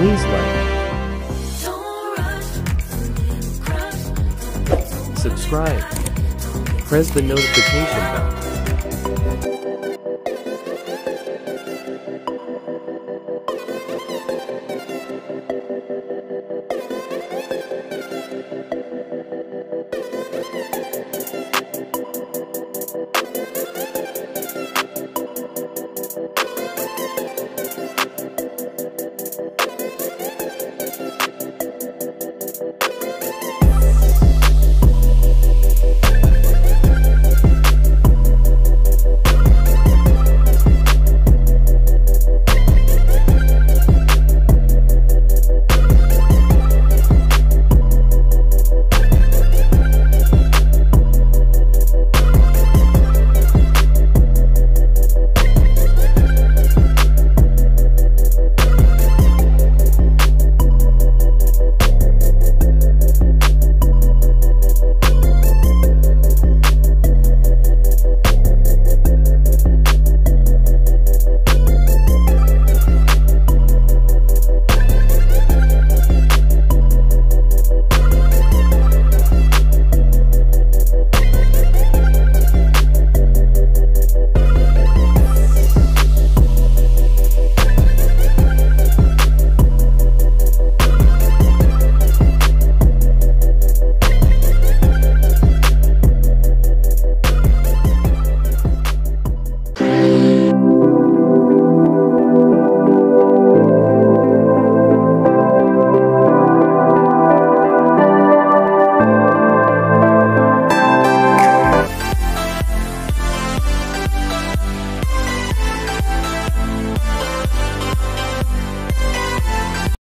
Please like, subscribe, press the notification bell.